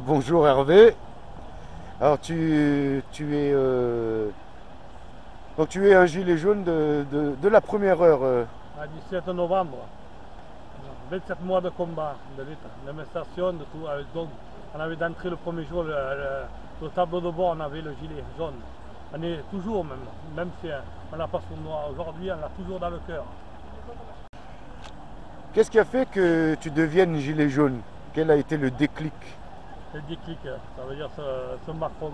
Bonjour Hervé. Alors tu, tu es euh, donc tu es un gilet jaune de, de- de la première heure. euh. à 17 novembre. 27 mois de combat de l'État, d'administration, de tout. avec- Donc, on avait d'entrée le premier jour, le, le- le tableau de bord, on avait le gilet jaune. On est toujours même, même si euh, on n'a pas son noir aujourd'hui, on l'a toujours dans le cœur. Qu'est-ce qui a fait que tu deviennes gilet jaune? Quel a été le déclic? Le déclic, euh, ça veut dire ce, ce Macron.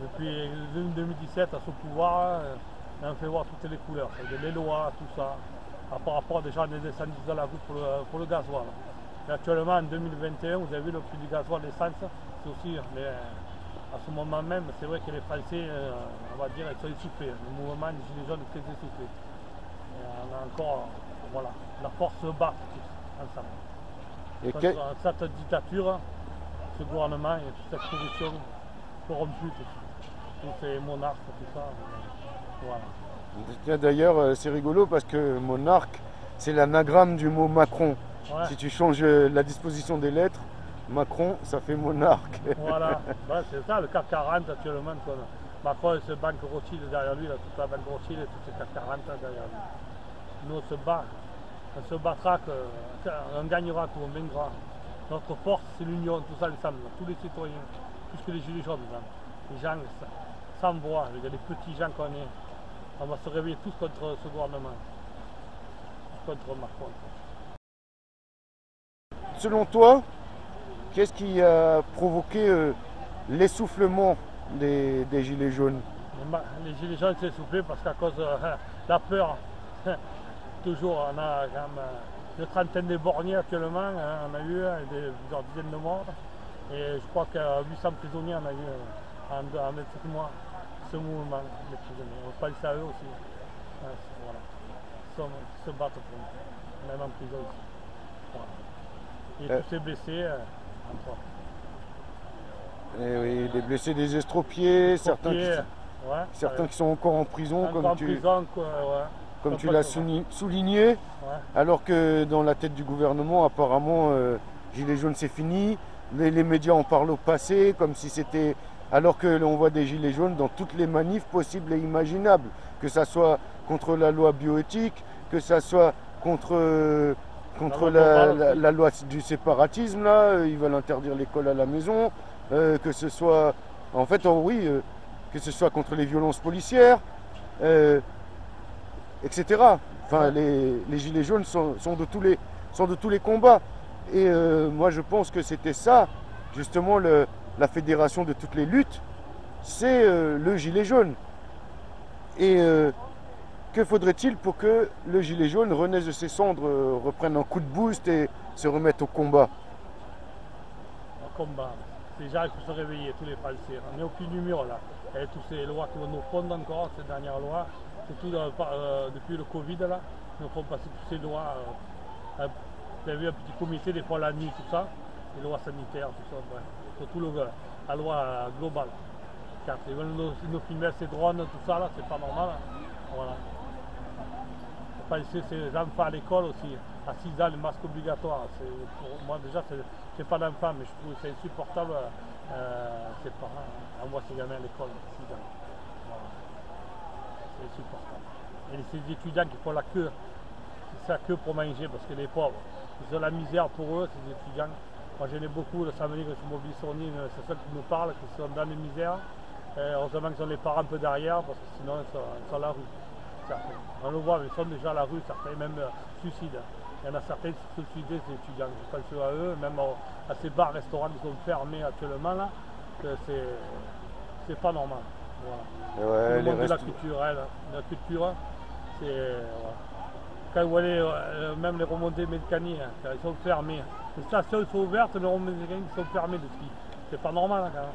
Depuis 2017 à ce pouvoir, euh, on fait voir toutes les couleurs, les lois, tout ça. Par rapport déjà à des incendies de la route pour le, pour le gasoil. Et actuellement, en 2021, vous avez vu le prix du gasoil, l'essence, c'est aussi. Mais euh, à ce moment même, c'est vrai que les Français, euh, on va dire, ils sont essoufflés. Le mouvement des Gilets jaunes est très essoufflé. Et on a encore, voilà, la force bat ensemble. Et quel- cette dictature, ce gouvernement et toute cette corruption corrompue, tout- tous ces monarques, tout ça. Voilà. D'ailleurs, euh, c'est rigolo parce que monarque, c'est l'anagramme du mot Macron. Ouais, Si tu changes euh, la disposition des lettres, Macron, ça fait monarque. voilà. Ouais, c'est ça, le CAC 40 actuellement. quoi. Macron, c'est Banque Rothschild derrière lui, là, toute la Banque Rothschild et tout ce CAC 40 derrière lui. Nous, on se bat. On se battra, que, on gagnera tout, on vaincra. Notre force, c'est l'union, tout ça ensemble, tous les citoyens, plus que les gilets jaunes. là. Les gens sans voix, les les petits gens qu'on est. On va se réveiller tous contre ce gouvernement, contre Macron. Selon toi, qu'est-ce qui a provoqué euh, l'essoufflement des, des gilets jaunes? Les, gilets jaunes s'est soufflé parce qu'à cause de la peur, toujours on a quand même euh, une trentaine de borgnés actuellement, hein, on a eu hein, des, plusieurs dizaines de morts. Et je crois que 800 prisonniers on a eu en, en 27 mois ce mouvement des prisonniers. On pense à eux aussi. Voilà. Ils, sont- ils se battent pour nous, même en prison. Voilà. Et Euh. tous ces blessés, euh, entre autres. Eh oui, des blessés, des estropiés, certains, qui, Pieds, ouais, certains ouais. qui sont encore en prison, Encore comme en tu, prison, quoi, ouais. Comme tu l'as souligné, alors que dans la tête du gouvernement, apparemment, euh, gilets jaunes c'est fini. Les, les médias en parlent au passé, comme si c'était. Alors que l'on voit des gilets jaunes dans toutes les manifs possibles et imaginables, que ça soit contre la loi bioéthique, que ça soit contre, euh, contre La loi la, la- du séparatisme, là, euh, ils veulent interdire l'école à la maison, euh, que ce soit, en fait, oh oui, euh, que ce soit contre les violences policières, euh, etc. Enfin, les, gilets jaunes sont, de tous les, sont de tous les combats. Et euh, moi, je pense que c'était ça, justement, le- la fédération de toutes les luttes, c'est euh, le gilet jaune. Et euh, que faudrait-il pour que le gilet jaune renaisse de ses cendres, reprenne un coup de boost et se remette au combat? En combat. Gens il faut se réveiller, tous les Français. On n'est aucun numéro là. Et toutes ces lois qui vont nous prendre encore, ces dernières lois, surtout dans- euh, depuis le Covid là, nous font passer toutes ces lois. euh, avez vu un petit comité des fois la nuit, tout ça, les lois sanitaires, tout ça. Surtout le- la loi euh, globale. Car ils veulent nous, filmer ces drones, tout ça là, c'est pas normal. hein. Voilà. C'est ces enfants à l'école aussi. À 6 ans, le masque obligatoire. C'est- Pour moi, déjà, c'est- j'ai pas d'enfant, mais je trouve que c'est insupportable. Euh, ses parents envoient ses gamins à l'école à 6 ans. Insupportable. Et ces étudiants qui font la queue, c'est la queue pour manger, parce que les pauvres, ils ont la misère pour eux, ces étudiants. Moi, j'en ai beaucoup le samedi que je suis mobilisé sur Nîmes, c'est ceux qui nous parlent, qui sont dans les misères. Heureusement qu'ils ont les parents un peu derrière, parce que sinon, ils sont, à la rue. On le voit, mais ils sont déjà à la rue, certains même euh, suicides. Il y en a certains qui se suicident, ces étudiants. Je pense à eux, même à ces bars, restaurants qui sont fermés actuellement, là, que c'est pas normal. Voilà. Et ouais, le les monde de la restes- culture, elle, la culture, c'est. voilà. Quand vous voyez euh, même les remontées mécaniques, hein, ils sont fermés. Les stations sont ouvertes, les remontées mécaniques sont fermées de ski. C'est pas normal hein, quand même.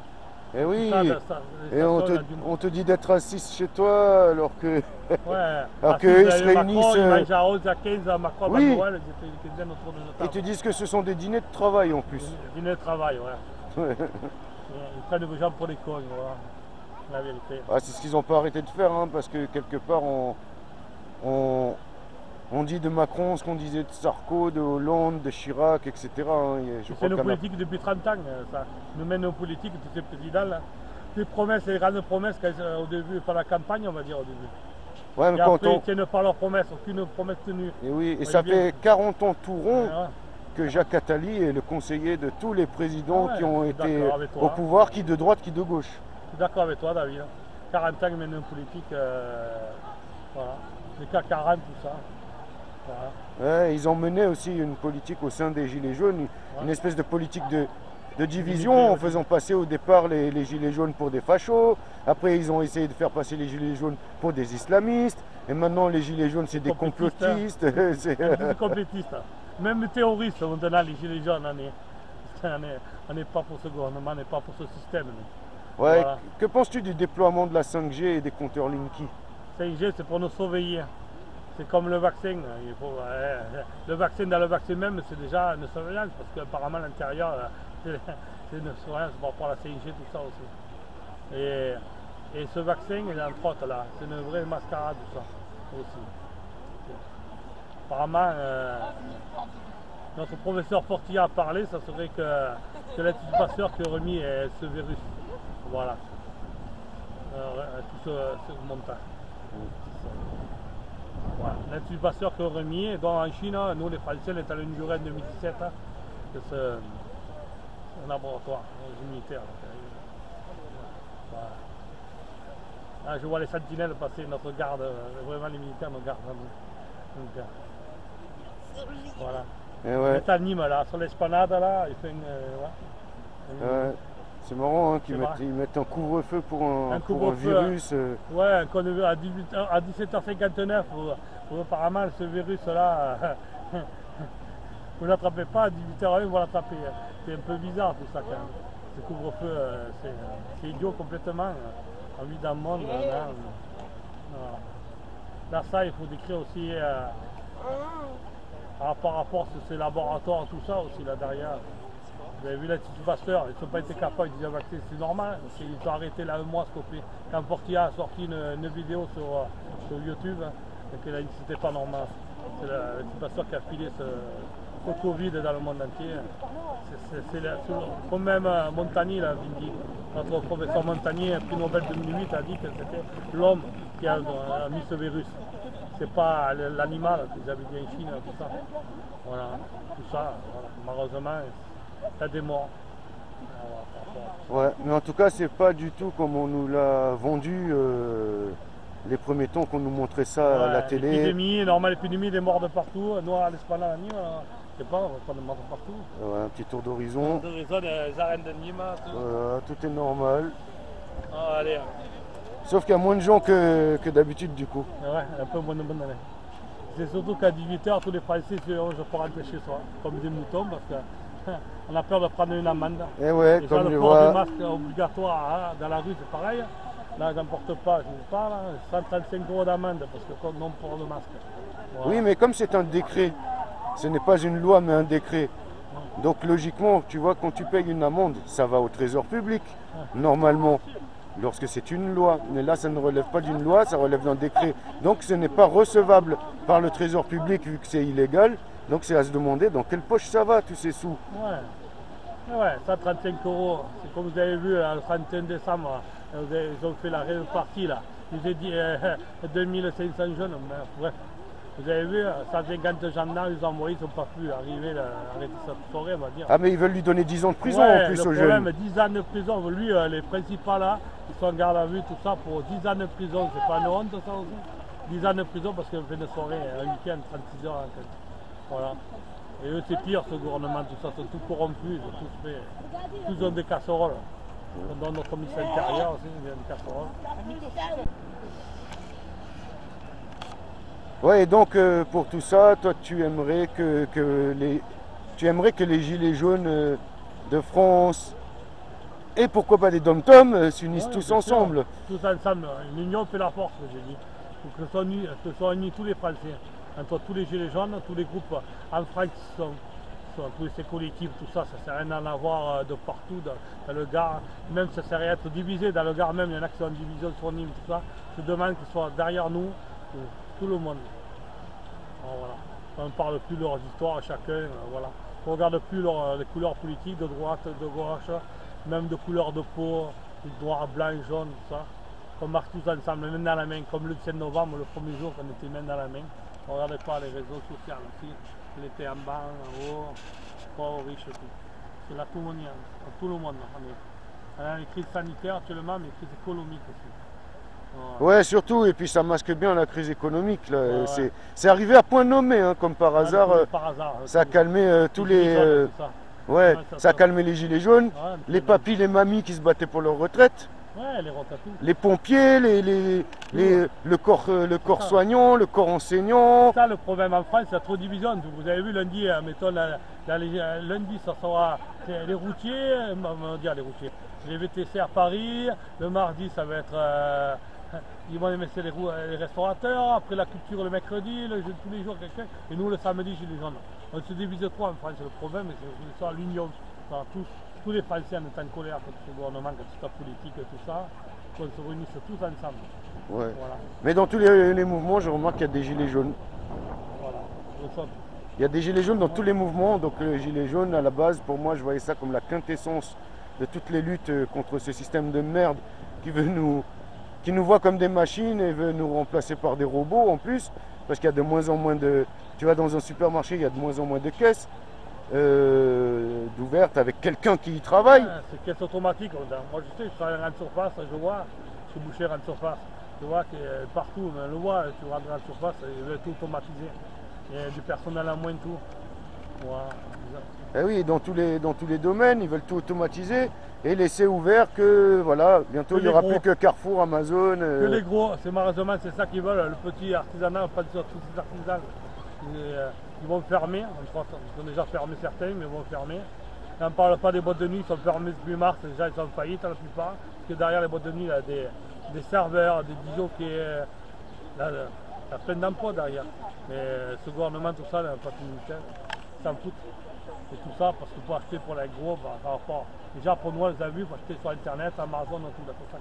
Eh oui, Ça, ça, les et on te, on te dit d'être assis chez toi alors que... Ouais. Alors ils vous se Macron, réunissent, Ils euh, mangent à 11, à 15, à Macron, Oui. à Noël, ils étaient une quinzaine autour de Ils table. te disent que ce sont des dîners de travail en plus. Dîner de travail, ouais. Ouais. Ils prennent les gens pour des cons, voilà. La vérité. Ah, c'est ce qu'ils n'ont pas arrêté de faire, hein, parce que quelque part, on, on, On dit de Macron ce qu'on disait de Sarko, de Hollande, de Chirac, etc. hein. C'est nos a- politiques depuis 30 ans, euh, ça. Nous mène nos politiques, tous ces présidents là. Les promesses, les grandes promesses euh, au début, par la campagne, on va dire au début. Ouais, mais Et quand après, on- ils tiennent pas leurs promesses, aucune promesse tenue. Et oui, et ça bien. fait 40 ans tout rond Ouais, ouais. que Jacques Attali est le conseiller de tous les présidents Ah ouais, qui ont été au pouvoir, qui de droite, qui de gauche. Je suis d'accord avec toi, David. 40 ans, ils mènent une politique. euh, voilà. Les cas 40, tout ça. Voilà. Ouais, ils ont mené aussi une politique au sein des Gilets jaunes, une espèce de politique de, de division, en faisant passer au départ les, les Gilets jaunes pour des fachos. Après, ils ont essayé de faire passer les Gilets jaunes pour des islamistes. Et maintenant, les Gilets jaunes, c'est des Complotistes, hein. complotistes. C'est- Un peu complétiste. Même terroriste, maintenant, les gilets jaunes, on n'est pas pour ce gouvernement, on n'est pas pour ce système. Ouais, Voilà. Que penses-tu du déploiement de la 5G et des compteurs Linky 5G, c'est pour nous surveiller. C'est comme le vaccin. Il faut, euh, le vaccin, dans le vaccin même, c'est déjà une surveillance, parce qu'apparemment, l'intérieur, euh, c'est une surveillance par rapport à la 5G, tout ça aussi. Et, et ce vaccin, entre autres, là, c'est une vraie mascarade, tout ça aussi. Apparemment, euh, notre professeur Fortier a parlé, ça serait que, que l'Institut Pasteur qui a remis ce virus. Voilà. Euh, tout ce, ce montant. Voilà. L'Institut Pasteur qui a remis, et donc en Chine, nous les Français, on est allés inaugurer en 2017 hein, de ce, ce laboratoire euh, militaire. Voilà. Là, je vois les sentinelles passer, notre garde, euh, vraiment les militaires nous gardent. hein. Donc, euh, voilà. Eh ouais. C'est à Nîmes là, sur l'esplanade là, il fait une. euh, ouais. Ouais, c'est marrant hein, qu'ils mettent, un couvre-feu pour un, Un pour un hein. virus. euh, Ouais, qu'on a vu à, 18 heures- à 17h59, vous, vous, apparemment ce virus-là, vous ne l'attrapez pas, à 18h01, vous l'attrapez. C'est un peu bizarre tout ça quand même. Ce couvre-feu, euh, c'est idiot complètement. euh, En vie d'un monde, là, euh. Là, ça, il faut décrire aussi euh, par rapport à ces laboratoires, tout ça aussi là derrière. Vous avez vu l'Institut Pasteur, ils n'ont pas été capables de dire vacciner, c'est normal. qu'ils ont arrêté là un mois fait. Quand Portia a sorti une, vidéo sur, euh, sur YouTube, hein, et là, c'était pas normal. C'est la- l'Institut Pasteur qui a filé ce, Covid dans le monde entier. C'est- comme même euh, Montagny notre professeur Montagny, prix Nobel 2008, a dit que c'était l'homme qui a, a mis ce virus. C'est pas l'animal avaient dit en Chine, tout ça. Voilà, tout ça, malheureusement, a des morts. Ouais, mais en tout cas, c'est pas du tout comme on nous l'a vendu euh, les premiers temps qu'on nous montrait ça à la télé. L'épidémie, normal, l'épidémie, des morts de partout. À l'Espagnol, euh, je sais pas, on va pas de morts de partout. Ouais, un petit tour d'horizon. De raison, les arènes de Nîmes, tout. Voilà, tout est normal. Ah, allez, Sauf qu'il y a moins de gens que, que d'habitude du coup. ouais, un peu moins de année. C'est surtout qu'à 18h, tous les Français oh, je chez soi, comme des moutons, parce qu'on a peur de prendre une amende. Et ouais, Déjà, comme le je port du masque obligatoire hein, dans la rue, c'est pareil. Là, j'en porte pas, je ne pas, là, 135 euros d'amende parce que non port de masque. Voilà. Oui, mais comme c'est un décret, ce n'est pas une loi mais un décret. Donc logiquement, tu vois, quand tu payes une amende, ça va au trésor public, normalement, lorsque c'est une loi. Mais là, ça ne relève pas d'une loi, ça relève d'un décret. Donc ce n'est pas recevable par le trésor public vu que c'est illégal. Donc c'est à se demander dans quelle poche ça va, tous ces sous. Ouais. Ouais, 135 euros. C'est comme vous avez vu euh, le 31 décembre, euh, ils ont fait la répartie là. Ils ont dit euh, 2500 jeunes. mais bref. Vous avez vu, euh, 150 gendarmes, ils ont envoyé, ils ne sont pas pu arriver à arrêter cette soirée, on va dire. Ah mais ils veulent lui donner 10 ans de prison Ouais, en plus aux jeunes. 10 ans de prison. Lui, euh, les principaux là, ils sont en garde à vue, tout ça, pour 10 ans de prison. C'est pas une honte ça aussi? 10 ans de prison parce qu'ils fait une soirée, un week-end, 36 heures. en fait. Voilà. Et eux, c'est pire ce gouvernement, tout ça, ils sont tous corrompus, ils ont tous fait. Tous ont des casseroles. Dans notre ministre intérieur aussi, il y a des casseroles. Ouais, donc euh, pour tout ça, toi tu aimerais que, que les tu aimerais que les gilets jaunes euh, de France et pourquoi pas des dom-toms euh, s'unissent Ouais, tous sûr. ensemble. Tous ensemble. L'union fait la force, j'ai dit. Il faut que que soient unis tous les Français. Entre tous les gilets jaunes, tous les groupes en France sont, tous ces collectifs, tout ça, ça sert à rien d'en avoir euh, de partout dans, le Gard. Même ça sert à rien d'être divisé. Dans le Gard même, il y en a qui sont en division sur Nîmes, tout ça. Je demande qu'ils soient derrière nous, tout, tout le monde. voilà. On ne parle plus de leurs histoires chacun, euh, voilà. On ne regarde plus les couleurs politiques de droite, de gauche, même de couleur de peau, noir, blanc, jaune, tout ça. On marche tous ensemble, main dans la main, comme le 7 novembre, le premier jour, on était main dans la main. On ne regardait pas les réseaux sociaux aussi. On était en bas, en haut, pauvres, riches, tout. C'est là tout le monde, y est, tout le monde. On, est, on a une crise sanitaire actuellement, mais une crise économique aussi. Voilà. Ouais, surtout, et puis ça masque bien la crise économique. là. C'est- arrivé à point nommé, hein, comme par hasard. euh, par hasard. ça a calmé euh, tous les. jaunes, euh, ouais, Ouais, ça- ça a calmé les gilets jaunes, Ouais, les papis, les mamies qui se battaient pour leur retraite, Ouais, les les pompiers, les, les, les- le corps, euh, le corps soignant, le corps enseignant. Ça, le problème en France, c'est trop division. Vous avez vu lundi, euh, mettons, la- la- les- euh, lundi, ça sera les routiers, on dire les routiers, les VTC à Paris. Le mardi, ça va être. euh, ils vont laisser les, restaurateurs. Après la culture le mercredi, le tous les jours quelqu'un. Et nous, le samedi, chez les jaunes. On se divise trop en France. Le problème, c'est ça, l'union. Tous, tous les Français en étant en colère contre ce gouvernement, contre cette politique et tout ça, qu'on se réunisse tous ensemble. Ouais. Voilà. Mais dans tous les, les mouvements, je remarque qu'il y a des gilets jaunes. voilà. Donc, Il y a des gilets jaunes dans tous les mouvements. Donc le gilet jaune, à la base, pour moi, je voyais ça comme la quintessence de toutes les luttes euh, contre ce système de merde qui veut nous, qui nous voit comme des machines et veut nous remplacer par des robots en plus. Parce qu'il y a de moins en moins de. Tu vas dans un supermarché, il y a de moins en moins de caisses euh, d'ouvertes avec quelqu'un qui y travaille. Ouais, c'est caisse automatique. on a- Moi je sais, je travaille en grande surface, je vois, je suis boucher en grande surface. Je vois que euh, partout, on le voit, tu rentres en grande surface, il veut tout automatiser. Il y a du personnel à moins tout. Voilà. Eh oui, dans tous les, dans tous les domaines, ils veulent tout automatiser et laisser ouvert que voilà, bientôt Que il n'y aura plus que Carrefour, Amazon. Que euh, les gros, c'est malheureusement c'est ça qu'ils veulent, le petit artisanat, pas sur tous ces artisans. Ils, euh, ils vont fermer, entre autres, ils ont déjà fermé certains, mais ils vont fermer. On ne parle pas des boîtes de nuit, ils sont fermés depuis mars, gens ils sont en faillite la plupart. Parce que derrière les boîtes de nuit, il y a des, serveurs, des disjockeys, là, là, il plein d'emplois derrière. Mais euh, ce gouvernement, tout ça, là, pas tout ils s'en foutent. Et tout ça parce que pour acheter pour les gros, bah, par rapport. Déjà pour nous, les a vus, pour acheter sur internet, Amazon, tout, ça.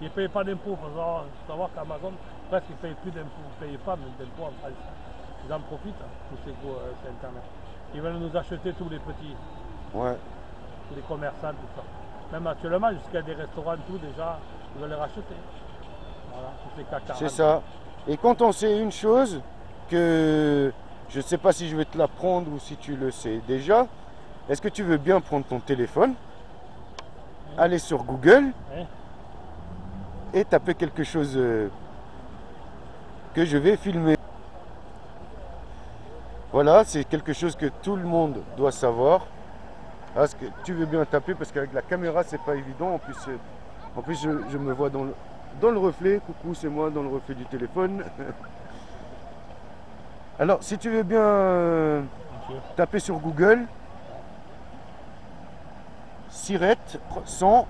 Ils ne payent pas d'impôts, il faut savoir, savoir qu'Amazon, presque ils ne payent plus d'impôts, ils ne payent pas d'impôts en France. Ils en profitent, hein, tous ces gros euh, sur internet. Ils veulent nous acheter tous les petits, ouais. tous les commerçants, tout ça. Même actuellement, jusqu'à des restaurants, tout déjà, ils veulent les racheter. Voilà, tous ces CAC 40. C'est ça. Et quand on sait une chose, que je ne sais pas si je vais te l'apprendre ou si tu le sais déjà, est-ce que tu veux bien prendre ton téléphone, aller sur Google et taper quelque chose euh, que je vais filmer? Voilà, c'est quelque chose que tout le monde doit savoir. Est-ce que tu veux bien taper parce qu'avec la caméra c'est pas évident. En plus, euh, en plus je, je me vois dans le, dans le reflet. Coucou, c'est moi dans le reflet du téléphone. Alors, si tu veux bien euh, taper sur Google, Sirette 100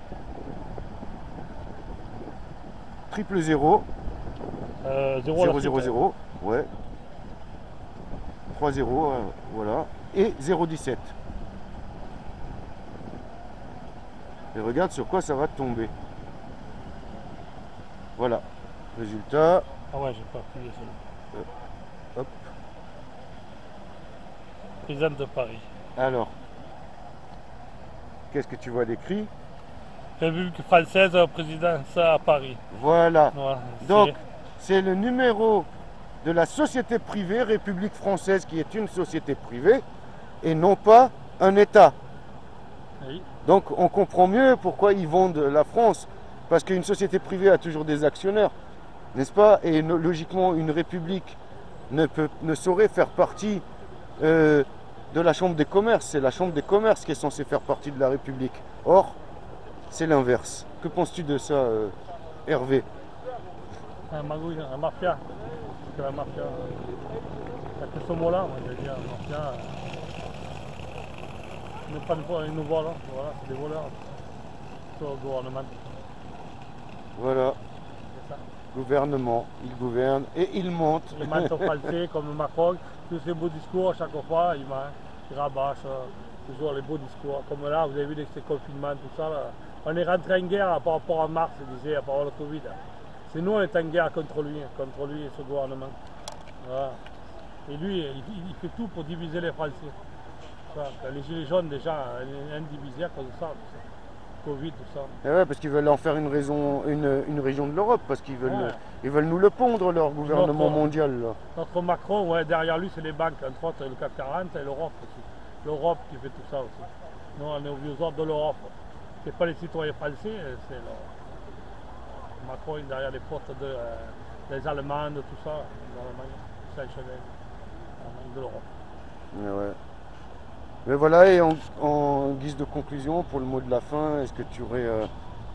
triple 0 Euh, zéro à la 000, suite, ouais. 3 0, euh, voilà. Et 017. Et regarde sur quoi ça va tomber. Voilà. Résultat. Ah ouais, j'ai pas appuyé Euh, hop. De Paris. Alors. Qu'est-ce que tu vois d'écrit? République française, présidence à Paris. Voilà. Voilà, Donc, c'est le numéro de la société privée République française qui est une société privée et non pas un État. oui, Donc on comprend mieux pourquoi ils vendent la France. Parce qu'une société privée a toujours des actionnaires, n'est-ce pas? Et logiquement, une république ne, peut, ne saurait faire partie euh, de la Chambre des commerces. C'est la Chambre des commerces qui est censée faire partie de la République. Or, c'est l'inverse. Que penses-tu de ça, euh, Hervé? Un magouille, un mafia. Que la mafia, il que ce mot-là, moi, je veux dire, mafia. Ils nous prennent ils nous volent, hein, voilà, c'est des voleurs. C'est au gouvernement, Voilà, ça. gouvernement, il gouverne et il monte. Ils mentent aux Français comme Macron, tous ces beaux discours, à chaque fois, ils, mentent, ils rabâchent euh, toujours les beaux discours. Comme là, vous avez vu ces confinements, tout ça, là. on est rentré en guerre par rapport à mars, il disait, par rapport au Covid. C'est nous, on est en guerre contre lui, contre lui et ce gouvernement. Voilà. Et lui, il, il fait tout pour diviser les Français. Ça, Les gilets jaunes, déjà, indivisés à cause de ça. tout ça. Covid, tout ça. Et ouais, parce qu'ils veulent en faire une, raison, une, une région de l'Europe, parce qu'ils veulent, Ouais. ils veulent nous le pondre, leur gouvernement Notre- mondial. Là. Notre Macron, ouais, derrière lui, c'est les banques, entre autres le CAC 40 et l'Europe aussi. L'Europe qui fait tout ça aussi. Nous, on est aux ordres de l'Europe. C'est pas les citoyens français, c'est l'Europe. Macron derrière les portes de, euh, des Allemands, de tout ça, l'Allemagne, de l'Europe. Ouais. Mais voilà, et en, en guise de conclusion, pour le mot de la fin, est-ce que tu aurais euh,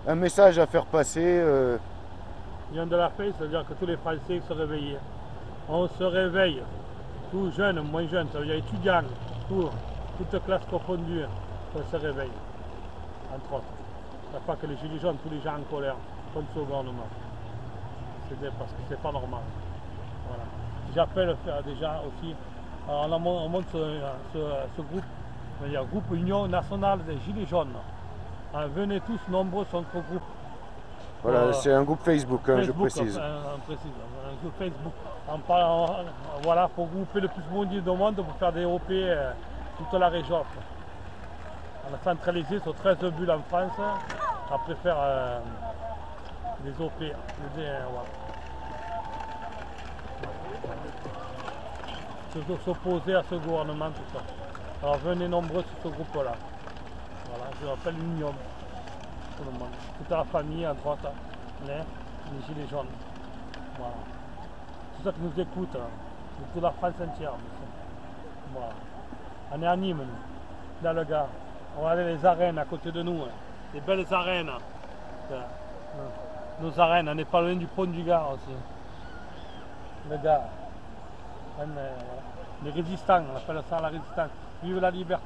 un message à faire passer euh, vient de la paix, c'est-à-dire que tous les Français se réveillent. On se réveille, tout jeunes, moins jeunes, ça veut dire étudiants, tout, toute classe confondue, on se réveille, entre autres. A pas que les gilets jaunes, tous les gens en colère contre ce gouvernement. C'est parce que c'est pas normal. Voilà. J'appelle déjà aussi, euh, on, a mon- on monte ce, ce- ce groupe, dire groupe Union nationale des gilets jaunes. Euh, venez tous nombreux sur notre groupe. Voilà, Euh, c'est un groupe Facebook, hein, je précise. un groupe Facebook. On parle, on- voilà, pour grouper le plus monde du monde pour faire des OP euh, toute la région. quoi. On a centralisé sur 13 bulles en France, après faire euh, des OP. voilà. Se- S'opposer à ce gouvernement, tout ça. Alors venez nombreux sur ce groupe-là. Voilà, je l'appelle l'Union tout le monde. Toute la famille, entre autres, les, les gilets jaunes. Voilà. Tout ça qui nous écoute, hein, de toute la France entière. Voilà. On est à Nîmes, nous, dans le gars. On va aller les arènes à côté de nous, hein. des belles arènes. Nos arènes, on n'est pas loin du pont du Gard aussi. Le gars. On est, voilà. Les résistants, on appelle ça la résistance. Vive la liberté.